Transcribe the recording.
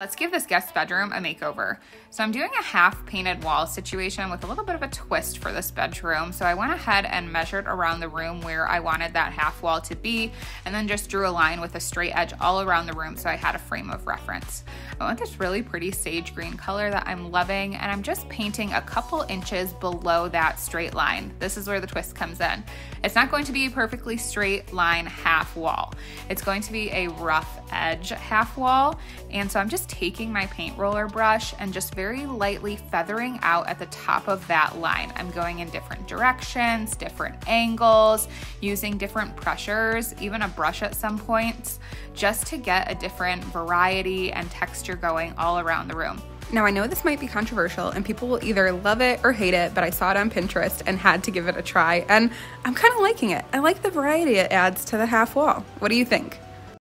Let's give this guest bedroom a makeover. So I'm doing a half painted wall situation with a little bit of a twist for this bedroom. So I went ahead and measured around the room where I wanted that half wall to be, and then just drew a line with a straight edge all around the room so I had a frame of reference. I want this really pretty sage green color that I'm loving, and I'm just painting a couple inches below that straight line. This is where the twist comes in. It's not going to be a perfectly straight line half wall. It's going to be a rough edge half wall, and so I'm just taking my paint roller brush and just very lightly feathering out at the top of that line. I'm going in different directions, different angles, using different pressures, even a brush at some points, just to get a different variety and texture going all around the room. Now, I know this might be controversial and people will either love it or hate it, but I saw it on Pinterest and had to give it a try, and I'm kind of liking it. I like the variety it adds to the half wall. What do you think?